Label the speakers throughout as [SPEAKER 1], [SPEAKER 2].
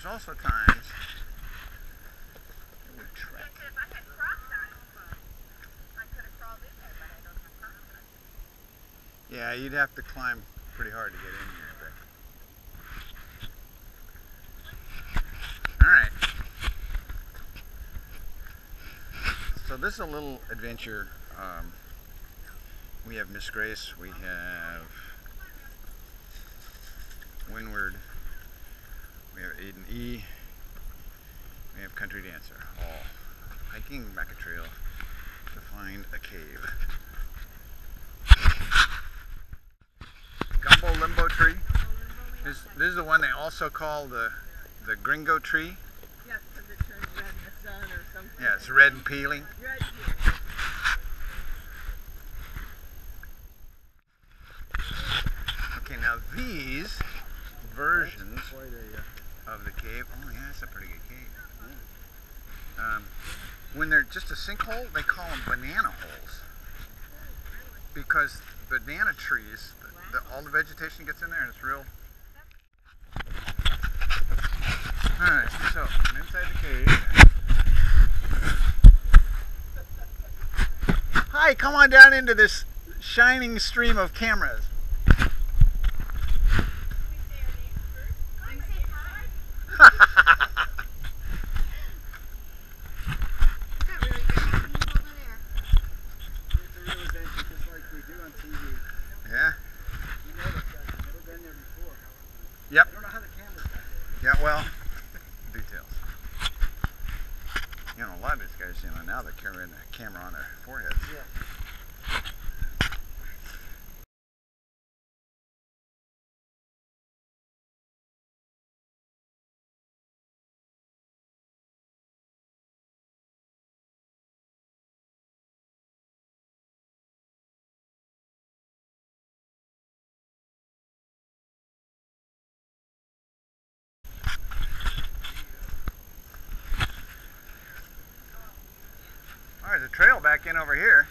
[SPEAKER 1] there's also times that we trek. Yeah, you'd have to climb pretty hard to get in here. So this is a little adventure. Um, we have Miss Grace, we have Windward, we have Aiden E, we have Country Dancer, all hiking back a trail to find a cave. Gumbo limbo tree. This, this is the one they also call the the gringo tree.
[SPEAKER 2] Yes, because it turns red in the sun or something.
[SPEAKER 1] Yeah, it's red and peeling.
[SPEAKER 2] Red here.
[SPEAKER 1] Okay, now these versions of the cave. Oh yeah, that's a pretty good cave. Um, when they're just a sinkhole, they call them banana holes because banana trees, the, the, all the vegetation gets in there and it's real. Alright, so I'm inside the cave. Hi, come on down into this shining stream of cameras. yeah. Yep. Yeah, well, details. You know, a lot of these guys, you know, now they're carrying a camera on their foreheads. All trail back in over here.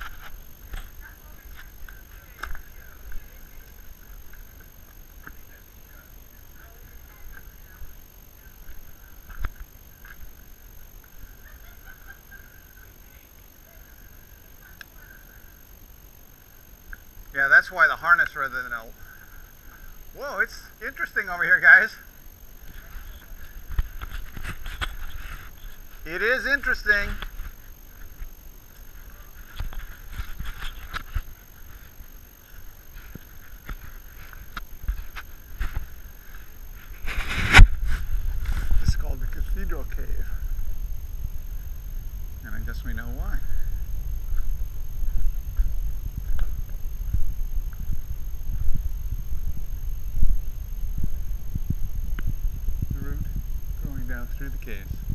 [SPEAKER 1] Yeah, that's why the harness rather than a... Whoa, it's interesting over here, guys. It is interesting. It's called the Cathedral Cave. And I guess we know why. The route going down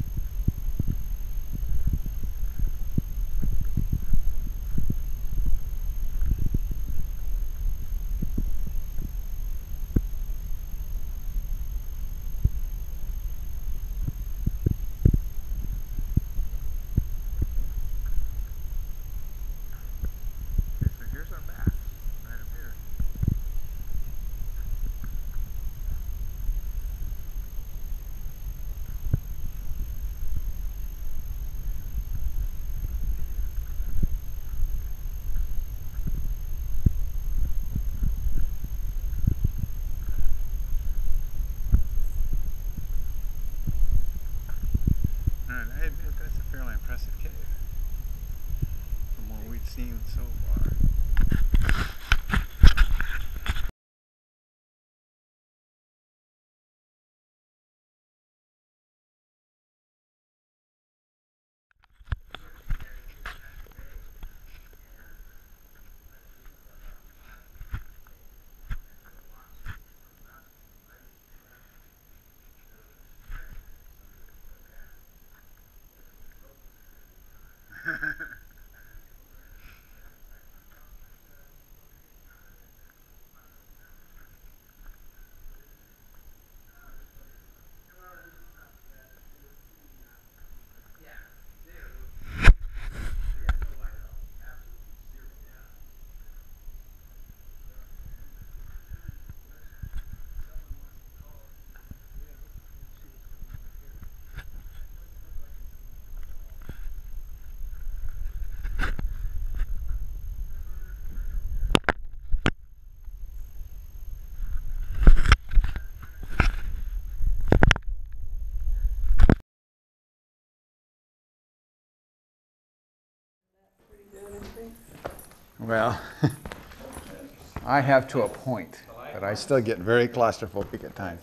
[SPEAKER 1] Well, I have to a point, but I still get very claustrophobic at times.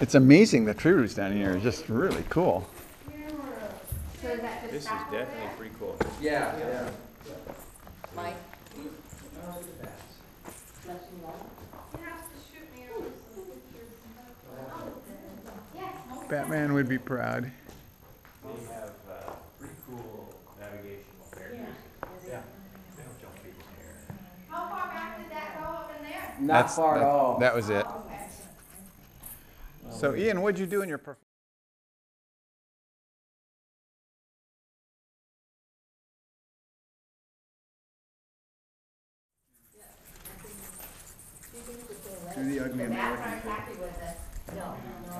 [SPEAKER 1] It's amazing the tree roots down here are just really cool.
[SPEAKER 3] This is definitely pretty cool.
[SPEAKER 4] Yeah, yeah.
[SPEAKER 2] Mike?
[SPEAKER 1] Batman would be proud.
[SPEAKER 3] They have uh, pretty cool navigational barriers. Yeah. They don't jump people's hair.
[SPEAKER 5] How far back did that go up in there?
[SPEAKER 4] Not
[SPEAKER 1] That's-
[SPEAKER 4] far at
[SPEAKER 1] that-
[SPEAKER 4] all.
[SPEAKER 1] That was it. So Ian, what'd you do in your prof- Do the ugly American.
[SPEAKER 5] not exactly what the, no, no,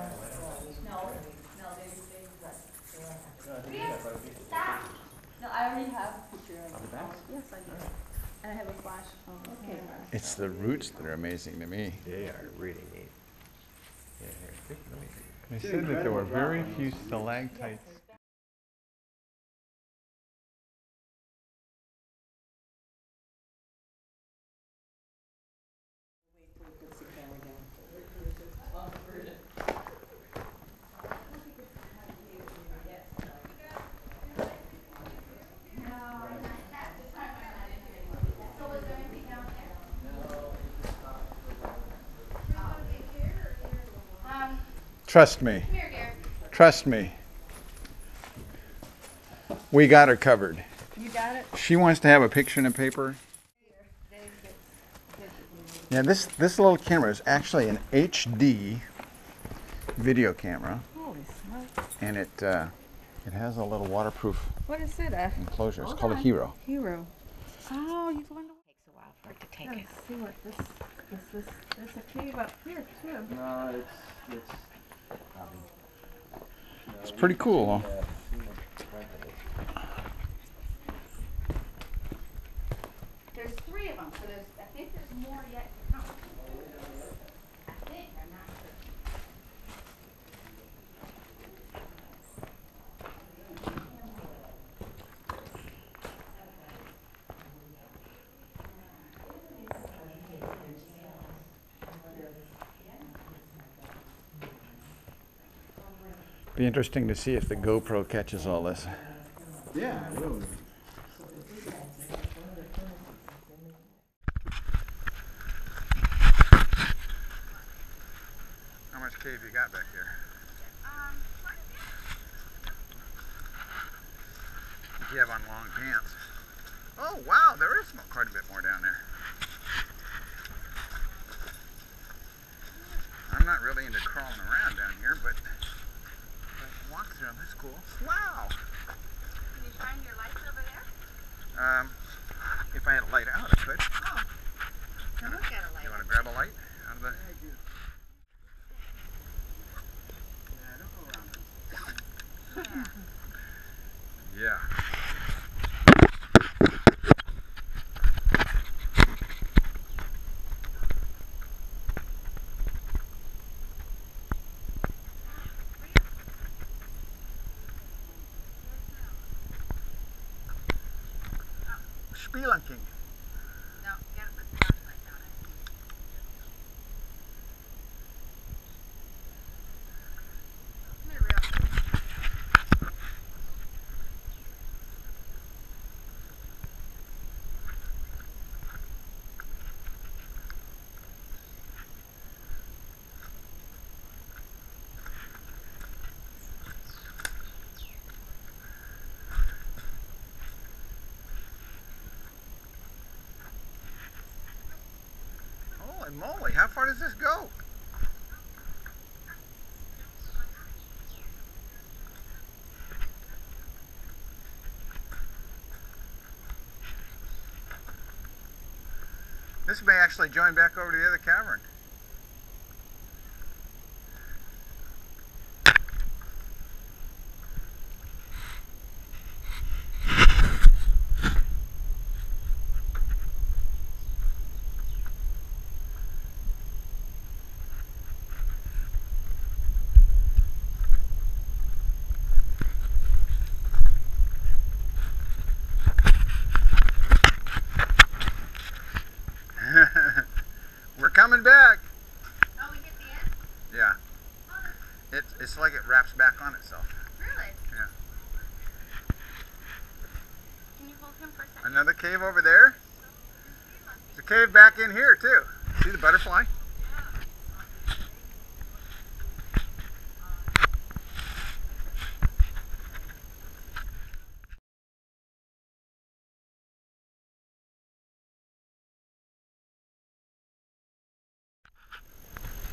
[SPEAKER 5] no, no, they, they, right. Stop.
[SPEAKER 2] No, I already have a picture of it. Yes, I do. And I have a flash on the camera.
[SPEAKER 1] It's the roots that are amazing to me.
[SPEAKER 3] They are really neat. Yeah, here, quick, let me-
[SPEAKER 1] They said that there were very few stalactites. Trust me.
[SPEAKER 5] here.
[SPEAKER 1] Trust me. We got her covered.
[SPEAKER 2] You got it?
[SPEAKER 1] She wants to have a picture in a paper. Yeah, this this little camera is actually an HD video camera,
[SPEAKER 2] Holy smokes.
[SPEAKER 1] and it uh, it has a little waterproof
[SPEAKER 2] What is it, a
[SPEAKER 1] enclosure. It's called a Hero.
[SPEAKER 2] hero? Oh, you've won.
[SPEAKER 5] Takes a while for it to take
[SPEAKER 2] Let's see what this, this, this, there's a cave up here too.
[SPEAKER 4] No, it's, it's.
[SPEAKER 1] It's pretty cool.
[SPEAKER 5] There's three of them, so there's, I think there's more yet to come. I think, I'm not sure.
[SPEAKER 1] Be interesting to see if the GoPro catches all this.
[SPEAKER 4] Yeah, really.
[SPEAKER 1] How much cave you got back here?
[SPEAKER 5] Um,
[SPEAKER 1] If you have on long pants. Oh wow, there is quite a bit more down there. I'm not really into crawling around down here, but but walk through them. That's cool. Wow.
[SPEAKER 5] can you shine your lights over there?
[SPEAKER 1] Um, if I had a light out, I could.
[SPEAKER 5] Now look at a light.
[SPEAKER 1] You want to grab a light out of the? Yeah. Spelunking.
[SPEAKER 5] No, get it with the flashlight on it. Come here, real.
[SPEAKER 1] Holy moly, how far does this go? This may actually join back over to the other cavern. Cave back in here too. See the butterfly?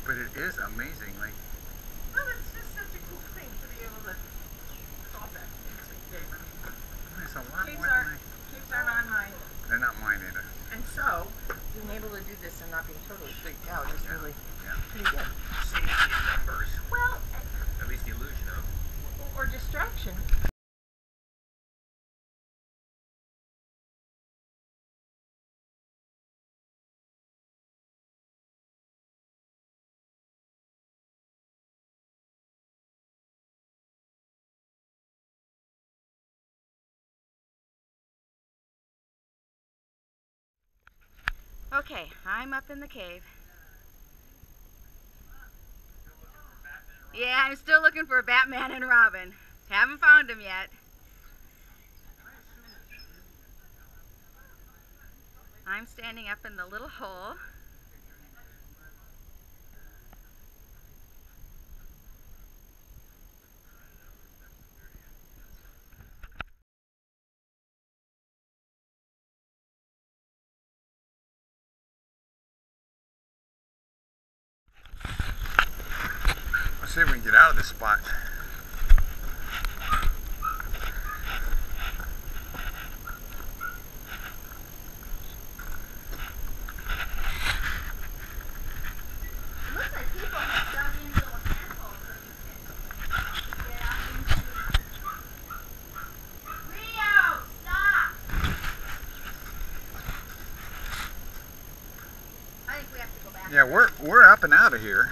[SPEAKER 1] But it is amazing, like
[SPEAKER 2] Well, it's just such a cool thing to be able to solve that. It's a cave. I mean,
[SPEAKER 1] there's a lot
[SPEAKER 2] Caves
[SPEAKER 1] more
[SPEAKER 2] are-
[SPEAKER 1] than
[SPEAKER 2] Caves aren't on mine.
[SPEAKER 1] I- They're not mine either.
[SPEAKER 2] And so, being able to do this and not being totally freaked out is really pretty good.
[SPEAKER 3] Safety in numbers,
[SPEAKER 2] Well,
[SPEAKER 5] Okay, I'm up in the cave. Yeah, I'm still looking for Batman and Robin. Haven't found him yet. I'm standing up in the little hole.
[SPEAKER 1] See if we can get out of this spot.
[SPEAKER 5] It looks like people have dug in little handholds so you can get out into. Rio, stop! I think we have to go back.
[SPEAKER 1] Yeah, we're we're up and out of here.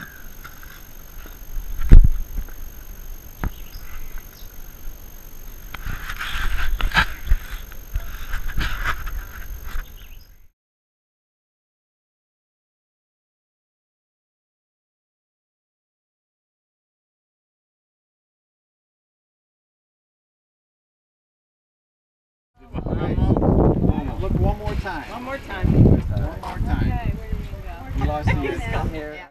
[SPEAKER 4] Look one more time.
[SPEAKER 2] One more time.
[SPEAKER 4] One more time.
[SPEAKER 6] Okay, where do we go?
[SPEAKER 4] You lost the.
[SPEAKER 2] Come here.